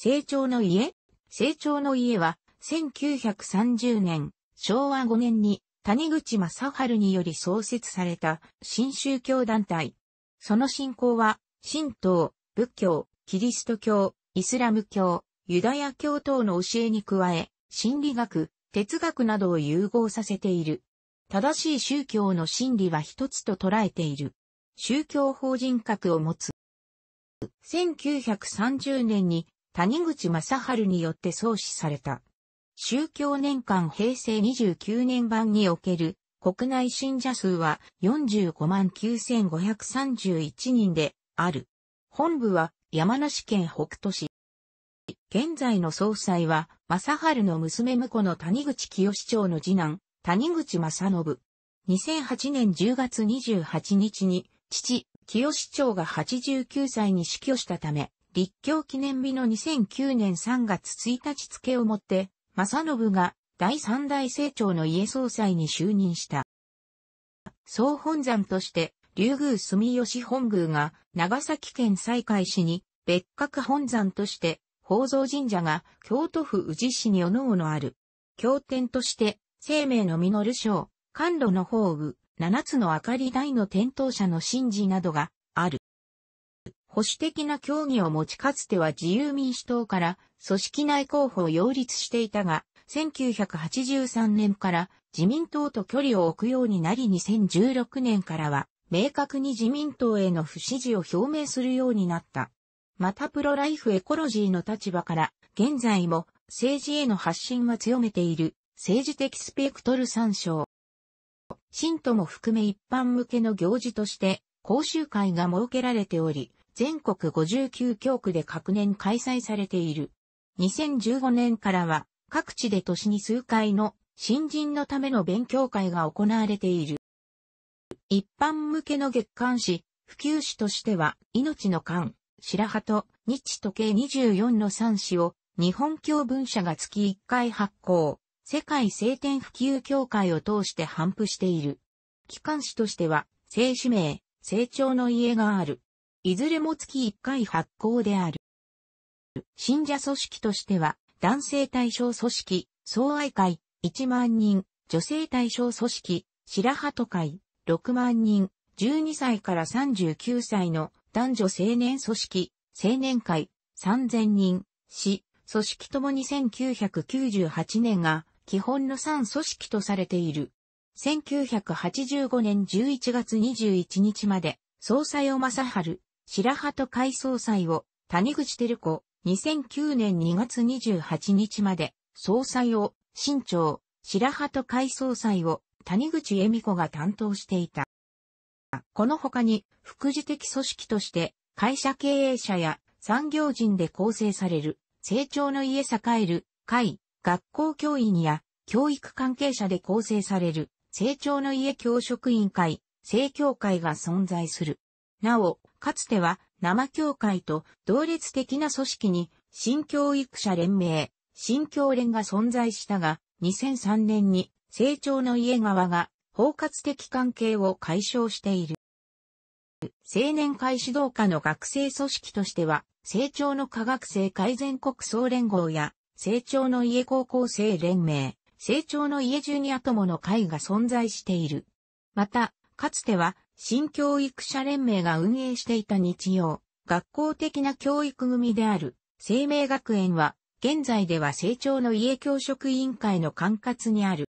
成長の家？成長の家は1930年、昭和5年に谷口正春により創設された新宗教団体。その信仰は、神道、仏教、キリスト教、イスラム教、ユダヤ教等の教えに加え、心理学、哲学などを融合させている。正しい宗教の真理は一つと捉えている。宗教法人格を持つ。1930年に谷口正春によって創始された。宗教年間平成29年版における国内信者数は45万9531人である。本部は山梨県北杜市。現在の総裁は、正春の娘婿の谷口清市長の次男、谷口正信。2008年10月28日に、父、清市長が89歳に死去したため、立教記念日の2009年3月1日付をもって、正信が第三代成長の家総裁に就任した。総本山として、竜宮住吉本宮が長崎県西海市に別格本山として宝蔵神社が京都府宇治市におのおのある。経典として、生命の実る章、甘露の宝具、七つの明かり台の点灯者の神事などがある。保守的な競技を持ちかつては自由民主党から組織内候補を擁立していたが、1983年から自民党と距離を置くようになり2016年からは明確に自民党への不支持を表明するようになった。またプロライフエコロジーの立場から現在も政治への発信は強めている政治的スペクトル参照。信徒も含め一般向けの行事として講習会が設けられており、全国59教区で各年開催されている。2015年からは各地で年に数回の新人のための勉強会が行われている。一般向けの月刊誌、普及誌としては、命の間、白鳩、日時計24の3誌を日本教文社が月1回発行、世界聖典普及協会を通して頒布している。機関誌としては、聖使命、成長の家がある。いずれも月1回発行である。信者組織としては、男性対象組織、総愛会、1万人、女性対象組織、白鳩会、6万人、12歳から39歳の男女青年組織、青年会、3000人、市、組織ともに1998年が基本の3組織とされている。1985年11月21日まで、総裁を正春、白鳩会総裁を谷口照子、2009年2月28日まで、総裁を新長、白鳩会総裁を谷口恵美子が担当していた。この他に、副次的組織として、会社経営者や産業人で構成される、成長の家栄える、会、学校教員や教育関係者で構成される、成長の家教職員会、正教会が存在する。なお、かつては生協会と同列的な組織に新教育者連盟、新教連が存在したが、2003年に成長の家側が包括的関係を解消している。青年会指導課の学生組織としては、成長の科学生改善国総連合や、成長の家高校生連盟、成長の家ジュニア友の会が存在している。また、かつては新教育者連盟が運営していた日曜、学校的な教育組である、生命学園は、現在では成長の家教職委員会の管轄にある。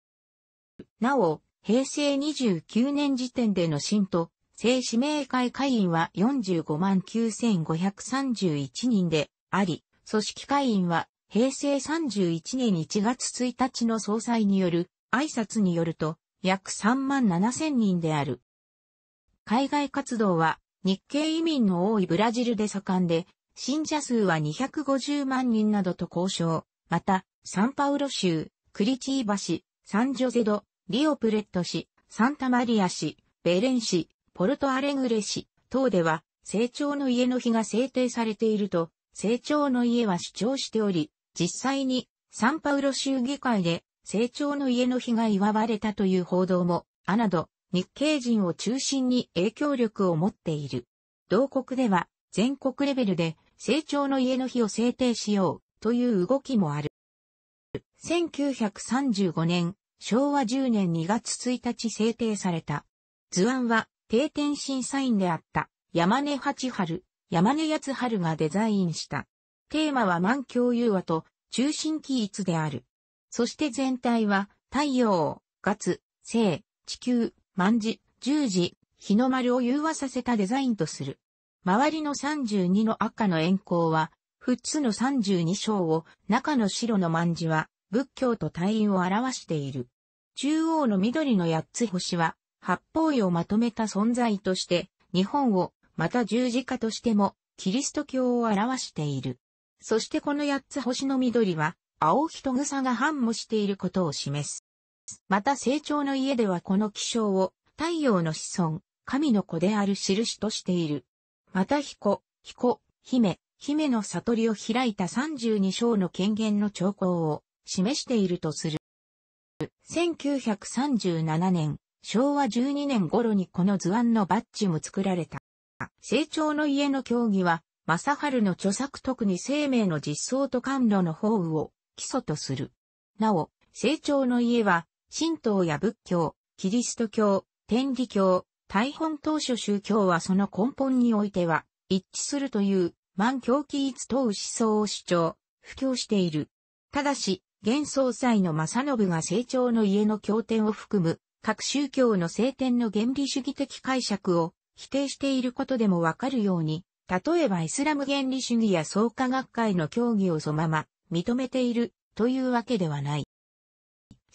なお、平成29年時点での新と、正指名会会員は45万9531人であり、組織会員は平成31年1月1日の総裁による挨拶によると約3万7千人である。海外活動は日系移民の多いブラジルで盛んで、信者数は250万人などと交渉。また、サンパウロ州、クリチーバ市、サンジョゼド、リオプレット市、サンタマリア市、ベレン市、ポルトアレグレ市等では、成長の家の日が制定されていると、成長の家は主張しており、実際にサンパウロ州議会で成長の家の日が祝われたという報道も、アナド、日系人を中心に影響力を持っている。同国では全国レベルで成長の家の日を制定しようという動きもある。1935年、昭和10年2月1日制定された。図案は定点審査員であった山根八春、山根八春がデザインした。テーマは満共有和と中心気逸である。そして全体は太陽、月、星、地球、万字、十字、日の丸を融和させたデザインとする。周りの32の赤の円光は、普通の32章を、中の白の万字は、仏教と隊員を表している。中央の緑の八つ星は、八方位をまとめた存在として、日本を、また十字架としても、キリスト教を表している。そしてこの八つ星の緑は、青人草が繁茂していることを示す。また成長の家ではこの気象を、太陽の子孫、神の子である印としている。また彦、彦、姫、姫の悟りを開いた32章の権限の兆候を示しているとする。1937年、昭和12年頃にこの図案のバッジも作られた。成長の家の競技は、正春の著作特に生命の実相と感路の方を基礎とする。なお、成長の家は、神道や仏教、キリスト教、天理教、大本当初宗教はその根本においては一致するという満教起一等思想を主張、布教している。ただし、現総裁の正信が成長の家の経典を含む各宗教の聖典の原理主義的解釈を否定していることでもわかるように、例えばイスラム原理主義や創価学会の教義をそのまま認めているというわけではない。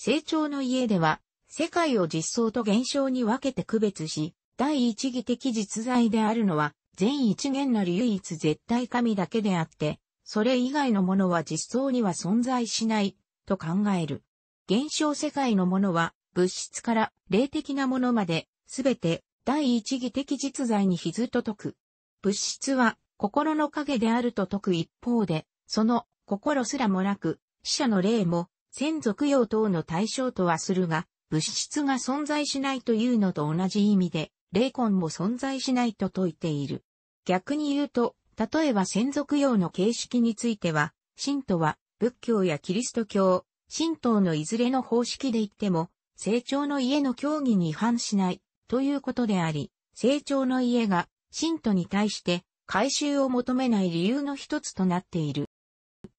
成長の家では世界を実相と現象に分けて区別し、第一義的実在であるのは、全一元なる唯一絶対神だけであって、それ以外のものは実相には存在しない、と考える。現象世界のものは、物質から霊的なものまで、すべて第一義的実在にひずと説く。物質は心の影であると説く一方で、その心すらもなく、死者の霊も、先祖供養等の対象とはするが、物質が存在しないというのと同じ意味で、霊魂も存在しないと説いている。逆に言うと、例えば先祖供養の形式については、神道は仏教やキリスト教、神道のいずれの方式で言っても、成長の家の教義に違反しないということであり、成長の家が神道に対して改修を求めない理由の一つとなっている。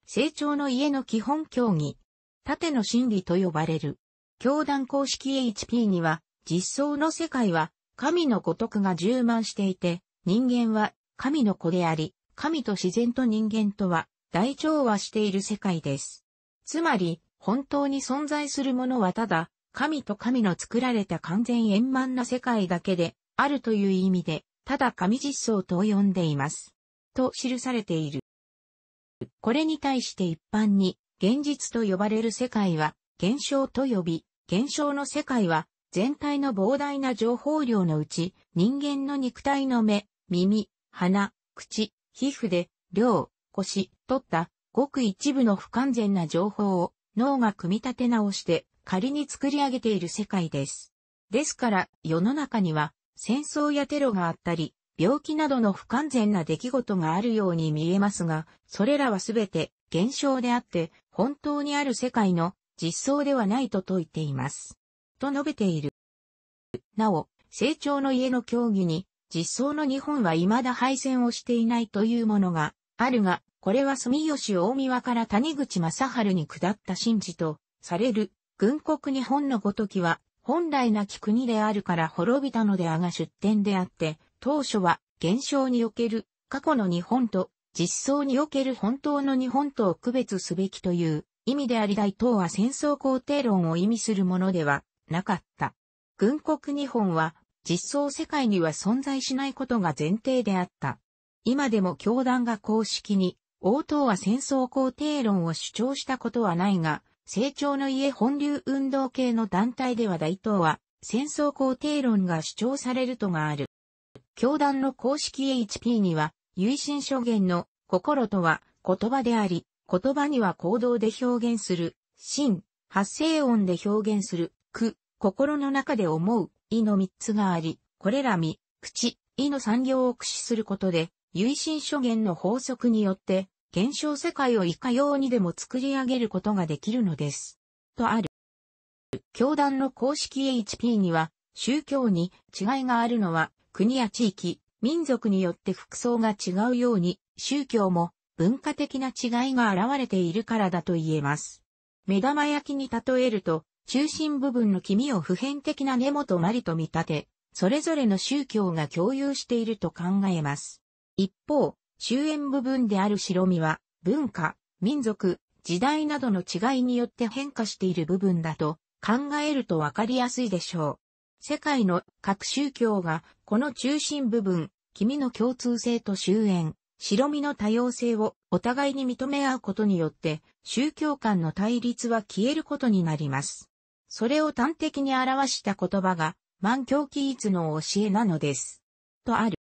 成長の家の基本教義、縦の真理と呼ばれる。教団公式 HP には、実相の世界は、神のごとくが充満していて、人間は神の子であり、神と自然と人間とは大調和している世界です。つまり、本当に存在するものはただ、神と神の作られた完全円満な世界だけで、あるという意味で、ただ神実相と呼んでいます。と記されている。これに対して一般に、現実と呼ばれる世界は、現象と呼び、現象の世界は全体の膨大な情報量のうち人間の肉体の目、耳、鼻、口、皮膚で量、腰、取ったごく一部の不完全な情報を脳が組み立て直して仮に作り上げている世界です。ですから世の中には戦争やテロがあったり、病気などの不完全な出来事があるように見えますが、それらはすべて現象であって本当にある世界の実相ではないと説いています。と述べている。なお、成長の家の協議に、実相の日本は未だ敗戦をしていないというものがあるが、これは住吉大宮から谷口正春に下った神事とされる軍国日本のごときは本来なき国であるから滅びたのであが出典であって、当初は現象における過去の日本と実相における本当の日本とを区別すべきという意味であり大等は戦争肯定論を意味するものではなかった。軍国日本は実相世界には存在しないことが前提であった。今でも教団が公式に応答は戦争肯定論を主張したことはないが、成長の家本流運動系の団体では大東は戦争肯定論が主張されるとがある。教団の公式 HP には、唯心諸言の心とは言葉であり、言葉には行動で表現する、心、発声音で表現する、苦、心の中で思う、意の三つがあり、これらみ、口、意の産業を駆使することで、唯心諸言の法則によって、現象世界をいかようにでも作り上げることができるのです。とある。教団の公式 HP には、宗教に違いがあるのは、国や地域、民族によって服装が違うように、宗教も文化的な違いが現れているからだと言えます。目玉焼きに例えると、中心部分の黄身を普遍的な根元まりと見立て、それぞれの宗教が共有していると考えます。一方、終焉部分である白身は、文化、民族、時代などの違いによって変化している部分だと考えるとわかりやすいでしょう。世界の各宗教がこの中心部分、君の共通性と終焉、白身の多様性をお互いに認め合うことによって宗教間の対立は消えることになります。それを端的に表した言葉が万教起一の教えなのです。とある。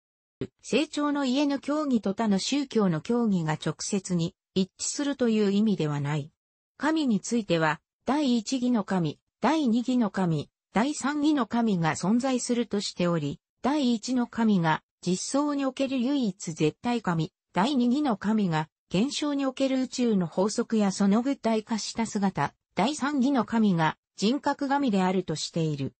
成長の家の教義と他の宗教の教義が直接に一致するという意味ではない。神については、第一義の神、第二義の神、第三義の神が存在するとしており、第一の神が実相における唯一絶対神、第二義の神が現象における宇宙の法則やその具体化した姿、第三義の神が人格神であるとしている。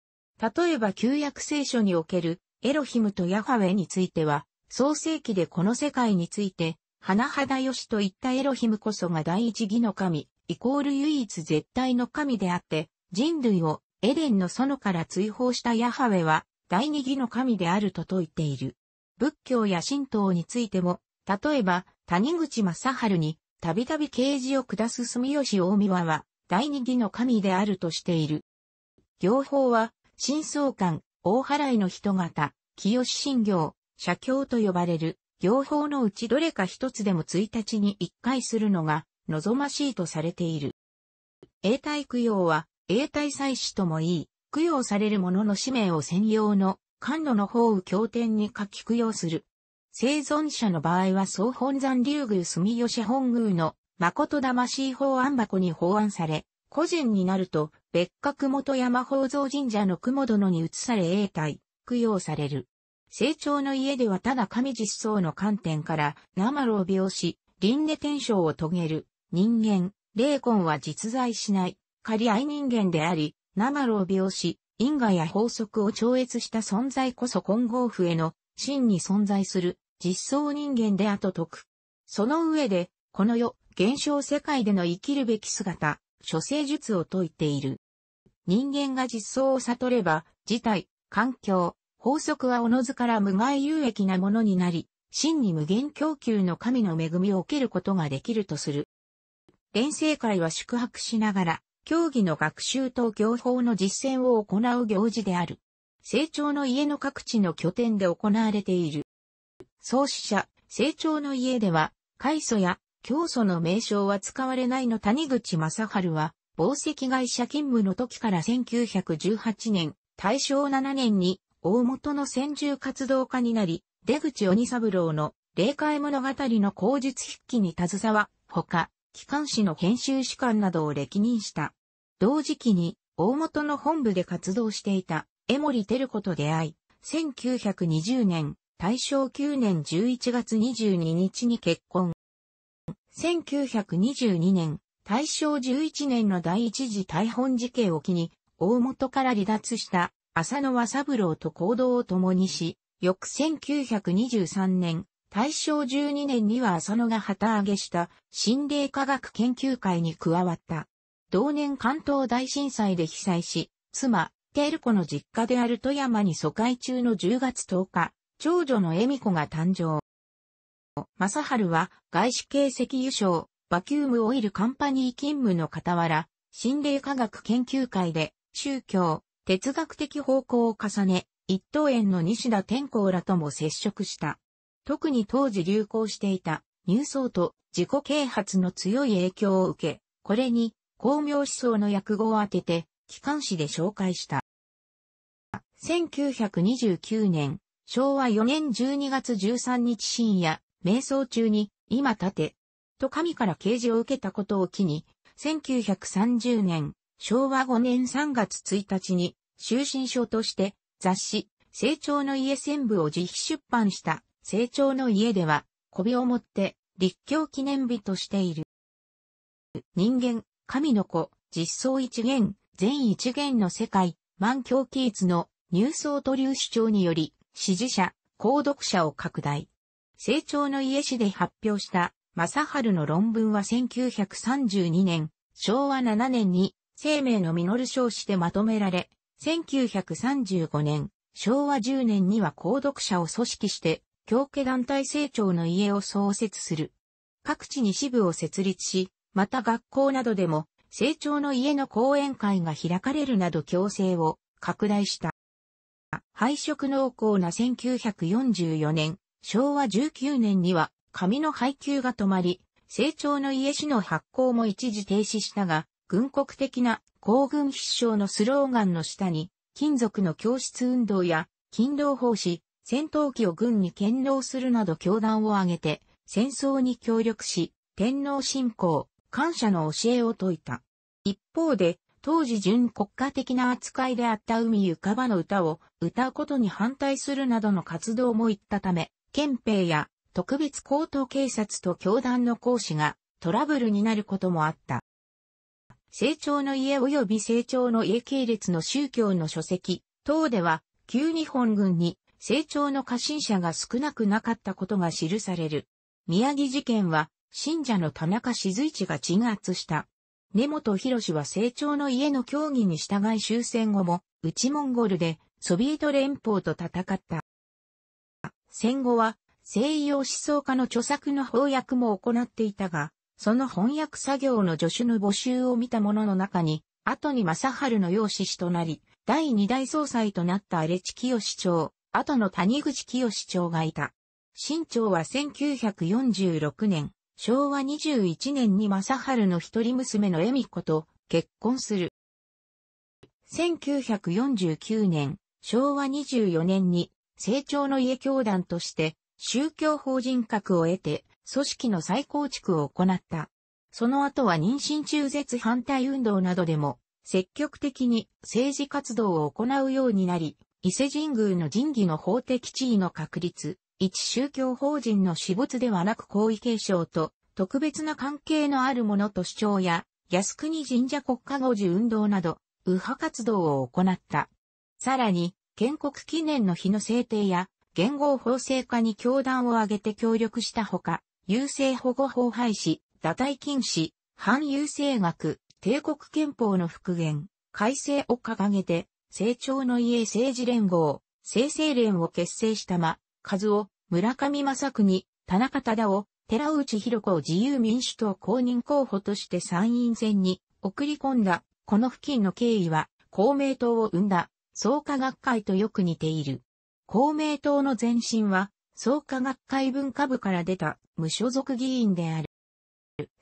例えば旧約聖書におけるエロヒムとヤハウェについては、創世記でこの世界について、甚だよしといったエロヒムこそが第一義の神、イコール唯一絶対の神であって、人類をエデンの園から追放したヤハウェは、第二義の神であると説いている。仏教や神道についても、例えば、谷口正春に、たびたび啓示を下す住吉大見和は、第二義の神であるとしている。両方は、真相観、大払いの人型、清信行、社教と呼ばれる、両方のうちどれか一つでも1日に一回するのが望ましいとされている。永代供養は、永代祭祀ともいい、供養される者の使命を専用の甘露の法雨経典に書き供養する。生存者の場合は総本山竜宮住吉本宮の誠魂法案箱に法案され、個人になると別格元山宝蔵神社の雲殿に移され永代、供養される。成長の家ではただ神実相の観点から生老病死、輪廻転生を遂げる人間、霊魂は実在しない、仮愛人間であり、生老病死、因果や法則を超越した存在こそ混合符への真に存在する実相人間であと説く。その上で、この世、現象世界での生きるべき姿、諸生術を説いている。人間が実相を悟れば、事態、環境、法則はおのずから無害有益なものになり、真に無限供給の神の恵みを受けることができるとする。連生会は宿泊しながら、競技の学習と行法の実践を行う行事である。成長の家の各地の拠点で行われている。創始者、成長の家では、開祖や教祖の名称は使われないの谷口正春は、紡績会社勤務の時から1918年、大正7年に大元の先住活動家になり、出口鬼三郎の霊界物語の口述筆記に携わ、他、機関誌の編集士官などを歴任した。同時期に大元の本部で活動していた江森照子と出会い、1920年、大正9年11月22日に結婚。1922年、大正11年の第一次大本事件を機に、大元から離脱した浅野和三郎と行動を共にし、翌1923年、大正12年には浅野が旗揚げした心霊科学研究会に加わった。同年関東大震災で被災し、妻、テール子の実家である富山に疎開中の10月10日、長女の恵美子が誕生。正春は外資系石油省、バキュームオイルカンパニー勤務の傍ら、心霊科学研究会で宗教、哲学的方向を重ね、一等園の西田天功らとも接触した。特に当時流行していた入層と自己啓発の強い影響を受け、これに光明思想の訳語を当てて、機関誌で紹介した。1929年、昭和4年12月13日深夜、瞑想中に、今立て、と神から啓示を受けたことを機に、1930年、昭和5年3月1日に、終身書として雑誌、成長の家専部を自費出版した成長の家では、小尾をもって立教記念日としている。人間、神の子、実相一元、全一元の世界、万教記述の入層と流主張により、支持者、購読者を拡大。成長の家史で発表した正春の論文は1932年、昭和7年に生命の実る賞してまとめられ、1935年、昭和10年には購読者を組織して、教家団体成長の家を創設する。各地に支部を設立し、また学校などでも、成長の家の講演会が開かれるなど強制を拡大した。配色濃厚な1944年、昭和19年には紙の配給が止まり、成長の家史の発行も一時停止したが、軍国的な皇軍必勝のスローガンの下に、金属の教室運動や、勤労奉仕、戦闘機を軍に堅納するなど教団を挙げて、戦争に協力し、天皇信仰、感謝の教えを説いた。一方で、当時準国家的な扱いであった海ゆかばの歌を歌うことに反対するなどの活動も言ったため、憲兵や特別高等警察と教団の講師がトラブルになることもあった。成長の家及び成長の家系列の宗教の書籍等では、旧日本軍に成長の過信者が少なくなかったことが記される。宮城事件は、信者の田中静一が鎮圧した。根本博士は成長の家の協議に従い終戦後も、内モンゴルでソビエト連邦と戦った。戦後は西洋思想家の著作の翻訳も行っていたが、その翻訳作業の助手の募集を見た者の中に、後に正春の養子となり、第二代総裁となった荒地清市長、後の谷口清長がいた。新長は1946年、昭和21年に正春の一人娘の恵美子と結婚する。1949年、昭和24年に成長の家教団として宗教法人格を得て組織の再構築を行った。その後は妊娠中絶反対運動などでも積極的に政治活動を行うようになり、伊勢神宮の神儀の法的地位の確立、一宗教法人の私物ではなく皇位継承と特別な関係のあるものと主張や、靖国神社国家護持運動など、右派活動を行った。さらに、建国記念の日の制定や、言語法制化に教団を挙げて協力したほか、優生保護法廃止、堕胎禁止、反優生学、帝国憲法の復元、改正を掲げて、成長の家政治連合、生成連を結成したま、和夫、村上正国、田中忠夫、寺内博子を自由民主党公認候補として参院選に送り込んだ、この付近の経緯は、公明党を生んだ、創価学会とよく似ている。公明党の前身は、創価学会文化部から出た無所属議員である。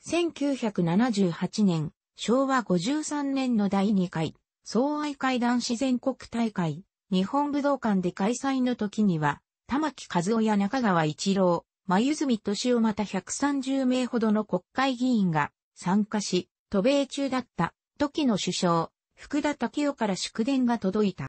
1978年、昭和53年の第2回、総愛会男子全国大会、日本武道館で開催の時には、玉木和夫や中川一郎、眉住敏夫また130名ほどの国会議員が参加し、渡米中だった時の首相、福田武雄から祝電が届いた。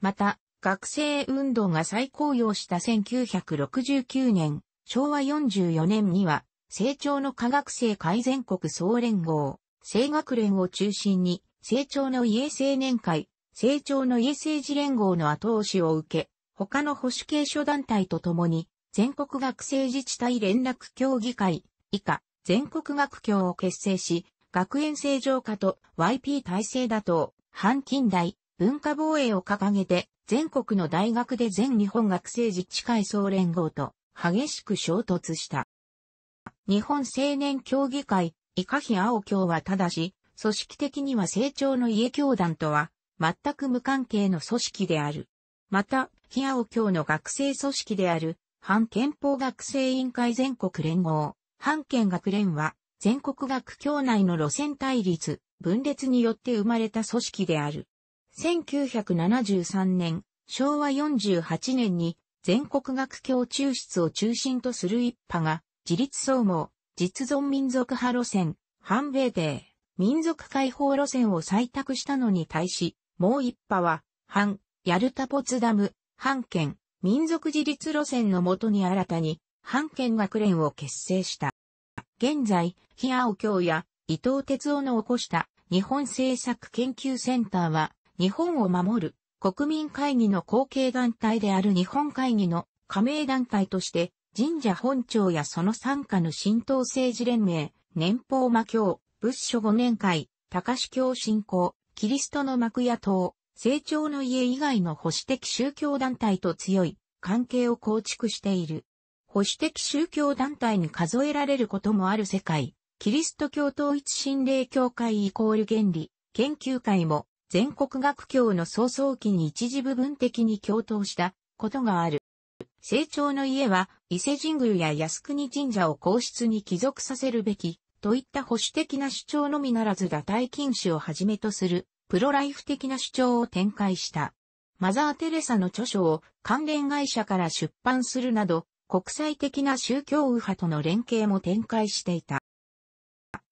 また、学生運動が再興揚した1969年、昭和44年には、成長の科学生改善国総連合、生学連を中心に、成長の家青年会、成長の家政治連合の後押しを受け、他の保守系諸団体と共に、全国学生自治体連絡協議会、以下、全国学協を結成し、学園正常化と YP 体制打倒、反近代、文化防衛を掲げて、全国の大学で全日本学生自治会総連合と激しく衝突した。日本青年協議会、以下非青協はただし、組織的には成長の家教団とは全く無関係の組織である。また、ヒアオ教の学生組織である、反憲法学生委員会全国連合、反憲学連は、全国学協内の路線対立、分裂によって生まれた組織である。1973年、昭和48年に、全国学協抽出を中心とする一派が、自立総合、実存民族派路線、反米米、民族解放路線を採択したのに対し、もう一派は、反ヤルタポツダム、反県、民族自立路線のもとに新たに反権学連を結成した。現在、日青京や伊藤哲夫の起こした日本政策研究センターは日本を守る国民会議の後継団体である日本会議の加盟団体として神社本庁やその参加の神道政治連盟、年法魔教、仏書五年会、高志教信仰、キリストの幕屋党、成長の家以外の保守的宗教団体と強い関係を構築している。保守的宗教団体に数えられることもある世界、キリスト教統一心霊協会イコール原理、研究会も全国学教の創創期に一時部分的に共闘したことがある。成長の家は伊勢神宮や靖国神社を皇室に帰属させるべきといった保守的な主張のみならず打退禁止をはじめとするプロライフ的な主張を展開した。マザー・テレサの著書を関連会社から出版するなど国際的な宗教右派との連携も展開していた。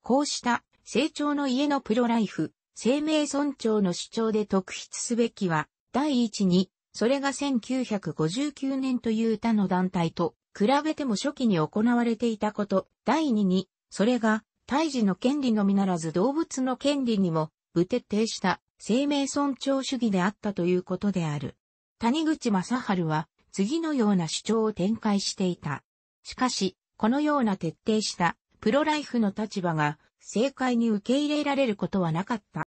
こうした成長の家のプロライフ、生命尊重の主張で特筆すべきは、第一に、それが1959年という他の団体と比べても初期に行われていたこと、第二に、それが胎児の権利のみならず動物の権利にも、部徹底した生命尊重主義であったということである。谷口正春は、次のような主張を展開していた。しかし、このような徹底したプロライフの立場が正解に受け入れられることはなかった。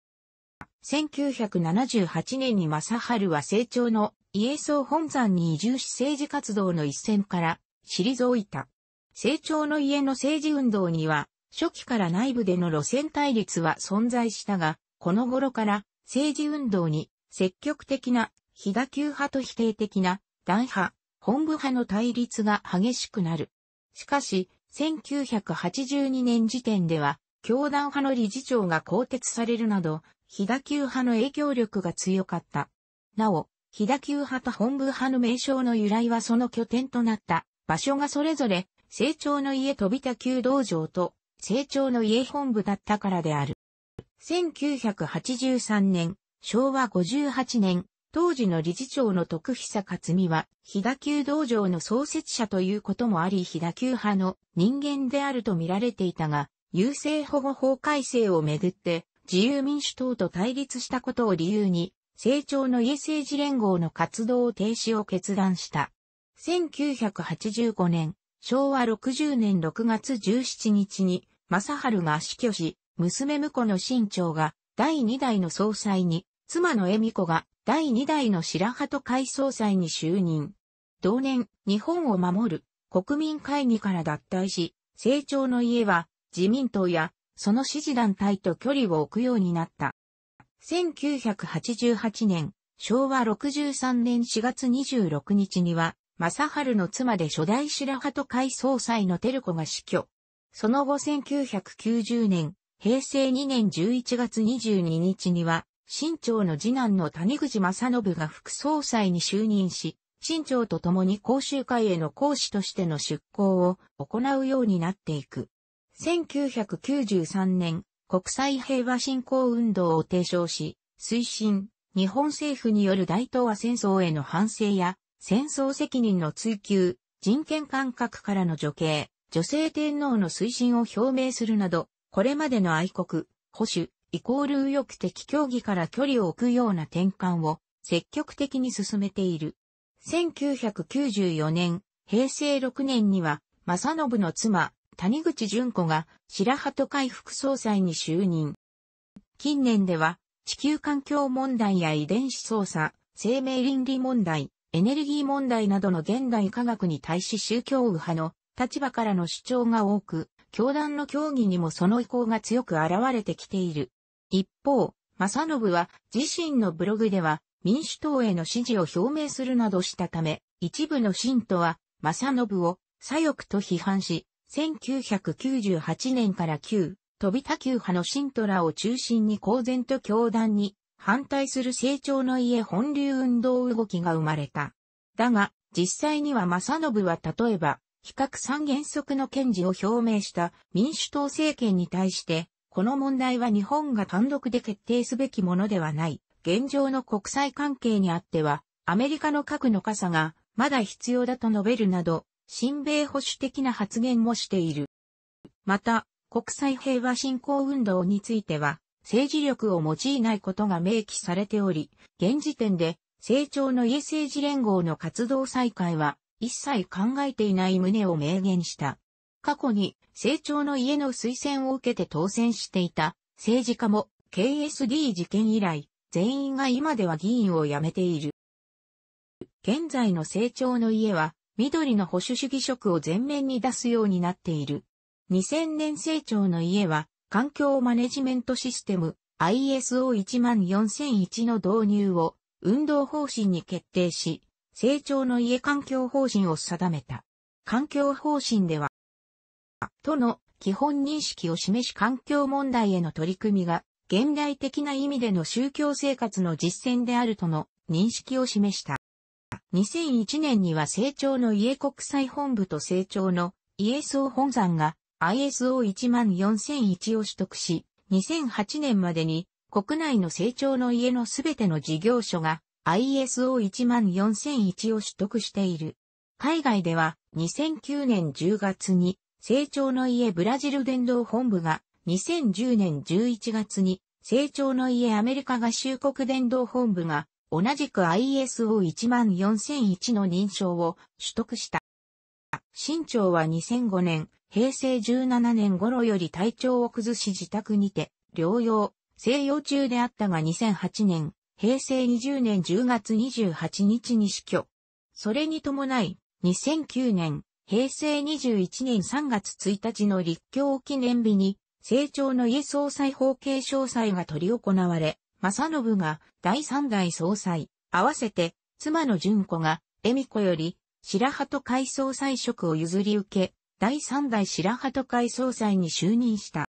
1978年に正春は成長のイエソー本山に移住し政治活動の一線から退いた。成長の家の政治運動には初期から内部での路線対立は存在したが、この頃から政治運動に積極的な非打球派と否定的な団派、本部派の対立が激しくなる。しかし、1982年時点では、教団派の理事長が更迭されるなど、非打球派の影響力が強かった。なお、非打球派と本部派の名称の由来はその拠点となった場所がそれぞれ、成長の家飛び打球道場と成長の家本部だったからである。1983年、昭和58年、当時の理事長の徳久克美は、飛騨球道場の創設者ということもあり飛騨球派の人間であると見られていたが、優生保護法改正をめぐって自由民主党と対立したことを理由に、成長の家政治連合の活動停止を決断した。1985年、昭和60年6月17日に、正春が死去し、娘婿の新長が第2代の総裁に、妻の恵美子が第2代の白鳩会総裁に就任。同年、日本を守る国民会議から脱退し、成長の家は自民党やその支持団体と距離を置くようになった。1988年、昭和63年4月26日には、正春の妻で初代白鳩会総裁の照子が死去。その後1990年、平成2年11月22日には、新朝の次男の谷口正信が副総裁に就任し、新朝と共に講習会への講師としての出向を行うようになっていく。1993年、国際平和振興運動を提唱し、推進、日本政府による大東亜戦争への反省や、戦争責任の追及、人権感覚からの除刑、女性天皇の推進を表明するなど、これまでの愛国、保守、イコール右翼的競技から距離を置くような転換を積極的に進めている。1994年、平成6年には、正信の妻、谷口淳子が白鳩会副総裁に就任。近年では、地球環境問題や遺伝子操作、生命倫理問題、エネルギー問題などの現代科学に対し宗教右派の立場からの主張が多く、教団の協議にもその意向が強く現れてきている。一方、正信は自身のブログでは民主党への支持を表明するなどしたため、一部の信徒は正信を左翼と批判し、1998年から旧飛び多球派の信徒らを中心に公然と教団に反対する成長の家本流運動動きが生まれた。だが、実際には正信は例えば、比較三原則の堅持を表明した民主党政権に対して、この問題は日本が単独で決定すべきものではない。現状の国際関係にあっては、アメリカの核の傘がまだ必要だと述べるなど、親米保守的な発言もしている。また、国際平和振興運動については、政治力を用いないことが明記されており、現時点で、成長の家政治連合の活動再開は、一切考えていない旨を明言した。過去に、成長の家の推薦を受けて当選していた、政治家も、KSD 事件以来、全員が今では議員を辞めている。現在の成長の家は、緑の保守主義色を前面に出すようになっている。2000年成長の家は、環境マネジメントシステム ISO14001 の導入を運動方針に決定し、成長の家環境方針を定めた。環境方針では、との基本認識を示し環境問題への取り組みが現代的な意味での宗教生活の実践であるとの認識を示した。2001年には成長の家国際本部と成長の家総本山が ISO14001 を取得し、2008年までに国内の成長の家のすべての事業所が ISO14001 を取得している。海外では2009年10月に成長の家ブラジル伝道本部が2010年11月に成長の家アメリカ合衆国伝道本部が同じく ISO14001 の認証を取得した。新潮は2005年平成17年頃より体調を崩し自宅にて、療養、静養中であったが2008年、平成20年10月28日に死去。それに伴い、2009年、平成21年3月1日の立教記念日に、成長の家総裁法継承祭が取り行われ、正信が第三代総裁、合わせて、妻の純子が、恵美子より、白鳩会総裁職を譲り受け、第3代白鳩会総裁に就任した。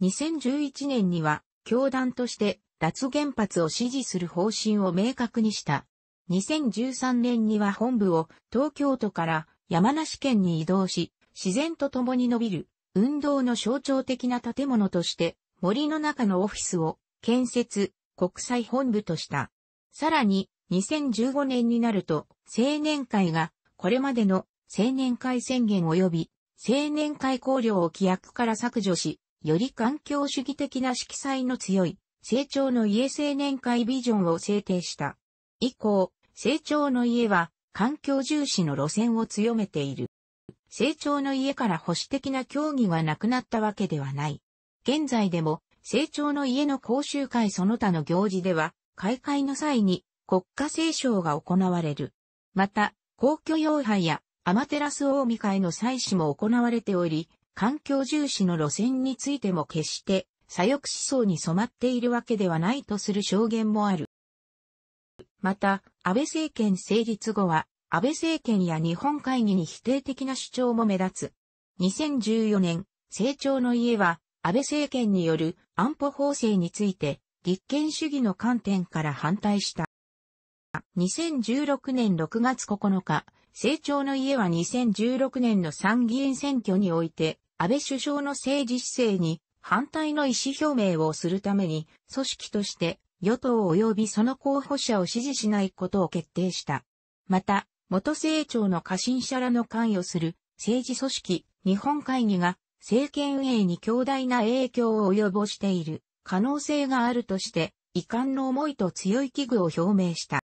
2011年には、教団として脱原発を支持する方針を明確にした。2013年には本部を東京都から山梨県に移動し、自然と共に伸びる運動の象徴的な建物として森の中のオフィスを建設国際本部とした。さらに2015年になると青年会がこれまでの青年会宣言及び青年会考慮を規約から削除し、より環境主義的な色彩の強い成長の家青年会ビジョンを制定した。以降、成長の家は環境重視の路線を強めている。成長の家から保守的な協議がなくなったわけではない。現在でも成長の家の講習会その他の行事では、開会の際に国家斉唱が行われる。また、皇居用杯やアマテラス大見会の祭祀も行われており、環境重視の路線についても決して左翼思想に染まっているわけではないとする証言もある。また、安倍政権成立後は、安倍政権や日本会議に否定的な主張も目立つ。2014年、成長の家は、安倍政権による安保法制について、立憲主義の観点から反対した。2016年6月9日、成長の家は2016年の参議院選挙において、安倍首相の政治姿勢に反対の意思表明をするために、組織として与党及びその候補者を支持しないことを決定した。また、元政調の過信者らの関与する政治組織日本会議が政権運営に強大な影響を及ぼしている可能性があるとして遺憾の思いと強い危惧を表明した。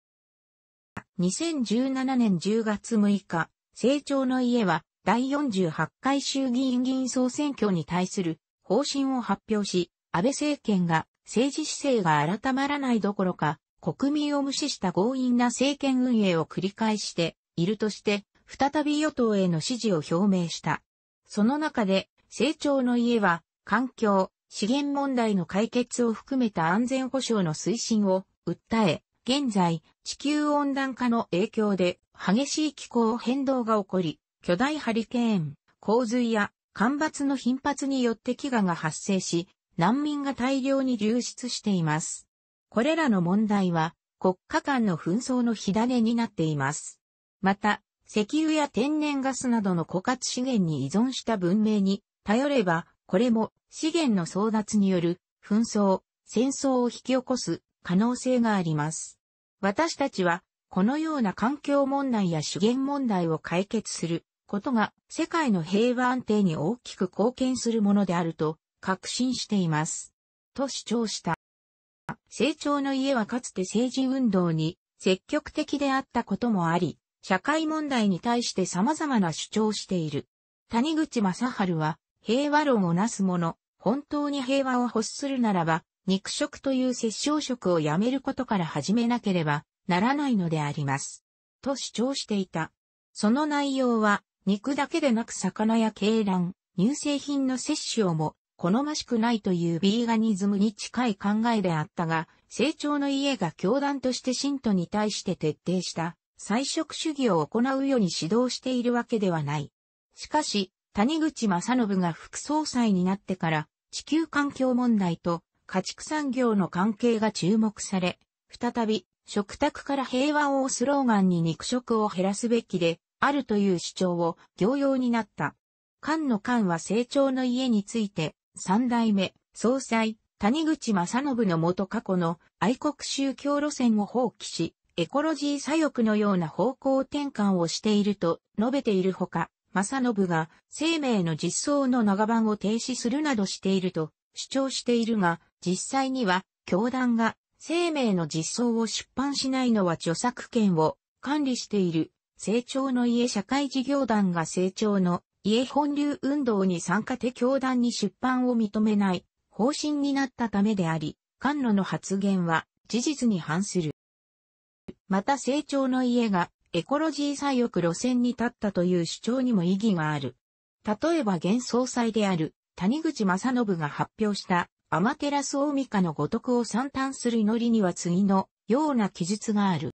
2017年10月6日、成長の家は第48回衆議院議員総選挙に対する方針を発表し、安倍政権が政治姿勢が改まらないどころか、国民を無視した強引な政権運営を繰り返しているとして、再び与党への支持を表明した。その中で、成長の家は、環境、資源問題の解決を含めた安全保障の推進を訴え、現在、地球温暖化の影響で激しい気候変動が起こり、巨大ハリケーン、洪水や干ばつの頻発によって飢餓が発生し、難民が大量に流出しています。これらの問題は国家間の紛争の火種になっています。また、石油や天然ガスなどの枯渇資源に依存した文明に頼れば、これも資源の争奪による紛争、戦争を引き起こす可能性があります。私たちはこのような環境問題や資源問題を解決することが世界の平和安定に大きく貢献するものであると確信しています。と主張した。成長の家はかつて政治運動に積極的であったこともあり、社会問題に対して様々な主張している。谷口正春は平和論をなす者、本当に平和を欲するならば、肉食という殺生食をやめることから始めなければならないのであります。と主張していた。その内容は、肉だけでなく魚や鶏卵、乳製品の摂取をも好ましくないというビーガニズムに近い考えであったが、成長の家が教団として信徒に対して徹底した菜食主義を行うように指導しているわけではない。しかし、谷口正信が副総裁になってから地球環境問題と家畜産業の関係が注目され、再び食卓から平和をスローガンに肉食を減らすべきであるという主張を行用になった。菅の官は成長の家について、三代目、総裁、谷口正信の元過去の愛国宗教路線を放棄し、エコロジー左翼のような方向転換をしていると述べているほか、正信が生命の実相の長番を停止するなどしていると主張しているが、実際には、教団が生命の実相を出版しないのは著作権を管理している成長の家社会事業団が成長の家本流運動に参加で教団に出版を認めない方針になったためであり、菅野の発言は事実に反する。また成長の家がエコロジー左翼路線に立ったという主張にも意義がある。例えば現総裁である谷口正信が発表したアマテラス大ミカのごとくを賛嘆する祈りには次のような記述がある。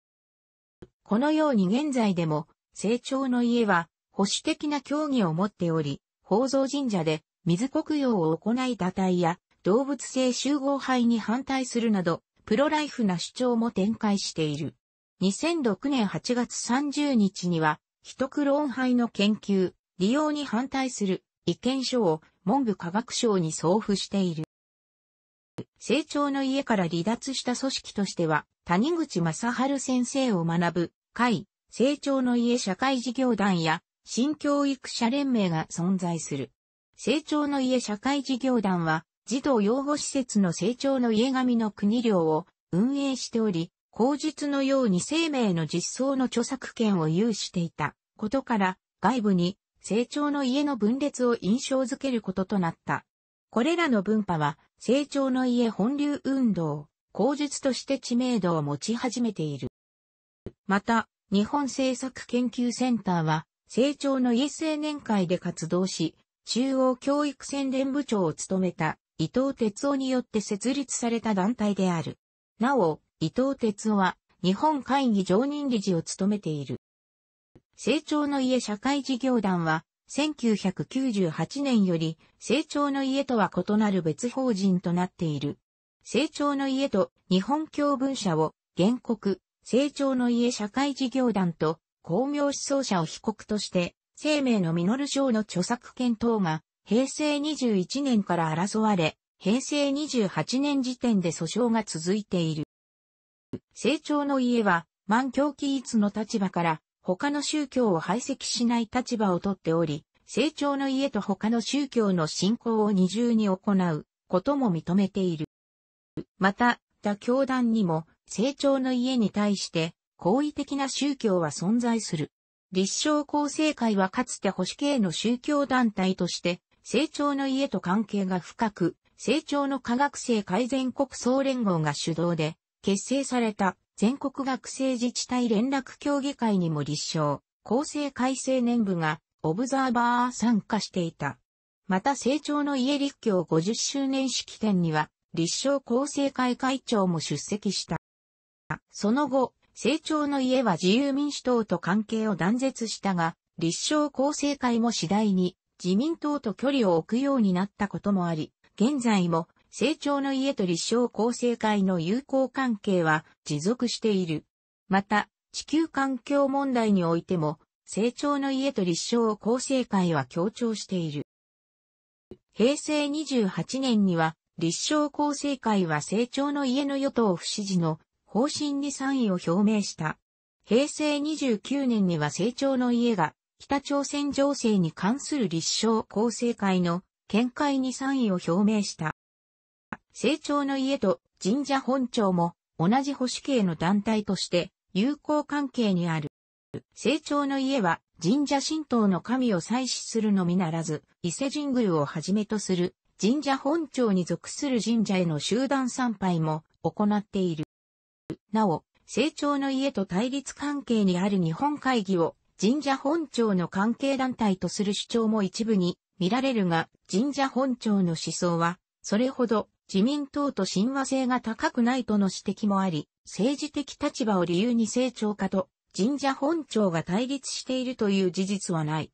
このように現在でも、成長の家は保守的な教義を持っており、宝蔵神社で水国用を行い堕胎や動物性集合肺に反対するなど、プロライフな主張も展開している。2006年8月30日には、ヒトクローン肺の研究、利用に反対する意見書を文部科学省に送付している。成長の家から離脱した組織としては、谷口正春先生を学ぶ会、成長の家社会事業団や新教育者連盟が存在する。成長の家社会事業団は、児童養護施設の成長の家神の国領を運営しており、口述のように生命の実相の著作権を有していたことから、外部に成長の家の分裂を印象づけることとなった。これらの分派は、成長の家本流運動、口述として知名度を持ち始めている。また、日本政策研究センターは、成長の家青年会で活動し、中央教育宣伝部長を務めた伊藤哲夫によって設立された団体である。なお、伊藤哲夫は日本会議常任理事を務めている。成長の家社会事業団は1998年より成長の家とは異なる別法人となっている。成長の家と日本教文社を原告、成長の家社会事業団と公明思想者を被告として、生命の実る賞の著作権等が平成21年から争われ、平成28年時点で訴訟が続いている。成長の家は、満教起一の立場から他の宗教を排斥しない立場をとっており、成長の家と他の宗教の信仰を二重に行うことも認めている。また、他教団にも成長の家に対して好意的な宗教は存在する。立正厚生会はかつて保守系の宗教団体として成長の家と関係が深く、成長の科学生改善国総連合が主導で結成された全国学生自治体連絡協議会にも立証、厚生改正年部がオブザーバー参加していた。また成長の家立教50周年式典には、立正厚生会会長も出席した。その後、成長の家は自由民主党と関係を断絶したが、立正厚生会も次第に自民党と距離を置くようになったこともあり、現在も成長の家と立正厚生会の友好関係は持続している。また、地球環境問題においても、成長の家と立正厚生会は強調している。平成28年には、立正厚生会は成長の家の与党不支持の方針に賛意を表明した。平成29年には成長の家が北朝鮮情勢に関する立証構成会の見解に賛意を表明した。成長の家と神社本庁も同じ保守系の団体として友好関係にある。成長の家は神社神道の神を祭祀するのみならず、伊勢神宮をはじめとする神社本庁に属する神社への集団参拝も行っている。なお、成長の家と対立関係にある日本会議を神社本庁の関係団体とする主張も一部に見られるが、神社本庁の思想は、それほど自民党と親和性が高くないとの指摘もあり、政治的立場を理由に成長家と神社本庁が対立しているという事実はない。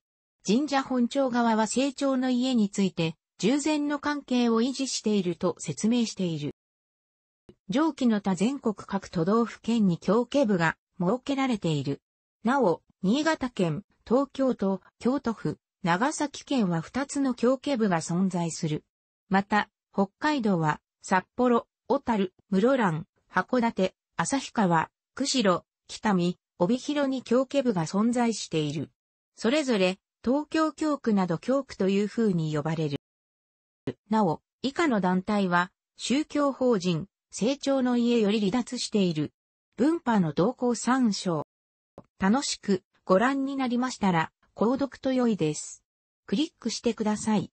神社本庁側は成長の家について、従前の関係を維持していると説明している。上記の他全国各都道府県に協家部が設けられている。なお、新潟県、東京都、京都府、長崎県は2つの協家部が存在する。また、北海道は、札幌、小樽、室蘭、函館、旭川、釧路、北見、帯広に協家部が存在している。それぞれ、東京教区など教区という風に呼ばれる。なお、以下の団体は、宗教法人、成長の家より離脱している。文化の動向参照。楽しくご覧になりましたら、購読と良いです。クリックしてください。